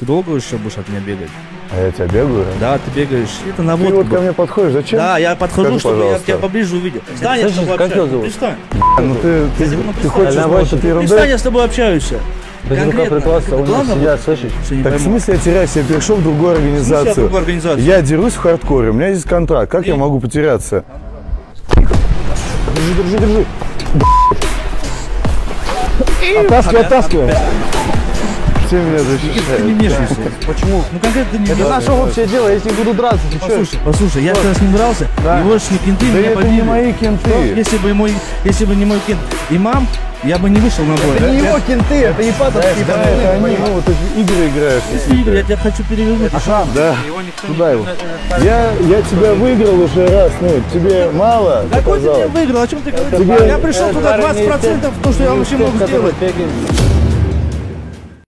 Ты долго еще будешь от меня бегать? А я тебя бегаю? Да, ты бегаешь. Это Ты наводка. вот ко мне подходишь, зачем? Да, я подхожу, Скажи, чтобы я пожалуйста. тебя поближе увидел. Встань, я с тобой как общаюсь. зовут? Перестань. Ну ты, ты, Я ты хочешь знать, что ты ерунда? я с тобой общаюсь. Без рука Конкретно. прикладываться, у нас Главное, сидят, слышишь? Так в смысле я теряюсь? Я перешел в другую В смысле, я организацию. организацию? Я дерусь в хардкоре, у меня есть контракт. Как я могу потеряться? Держи, держи, держи. Оттаскивай, оттаскивай. Все меня Ты не защищают. вмешивайся. Почему? Ну конкретно ты не Это наше общее дело, я с ним буду драться, ты что? Послушай, послушай, я когда с ним дрался, Да. его же не кенты Да меня это побили. не мои кенты. Если бы мой, если бы не мой кент имам, я бы не вышел на бой. Это не его кенты, это Ипатовские Да, это они, ну, вот эти игры играешь. Игорь, я тебя хочу перевернуть. Да. Его никто Куда его? Я, я тебя выиграл уже раз, ну, тебе мало Какой ты меня выиграл? О чем ты говоришь? Я пришел туда 20% то, что я вообще мог сделать.